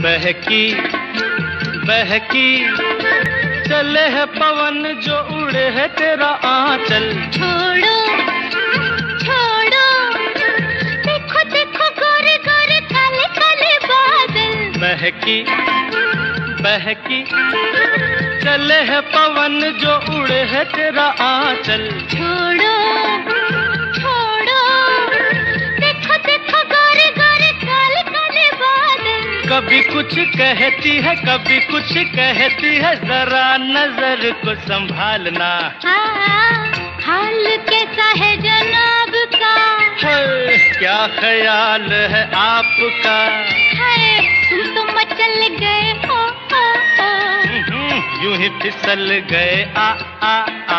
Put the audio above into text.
बहकी बहकी। चले है पवन जो उड़े है तेरा आंचल। छोड़ो छोड़ो। देखो देखो गोरे गोरे काले काले बादल। बहकी बहकी। चले है पवन जो उड़े है तेरा आंचल। छोड़ो कभी कुछ कहती है कभी कुछ कहती है जरा नज़र को संभालना। हाँ, हाल कैसा है जनाब का? है, क्या ख्याल है आपका? है तुम तो मचल गए हो, हो, हो। हम्म, यूँ ही फिसल गए आ आ आ।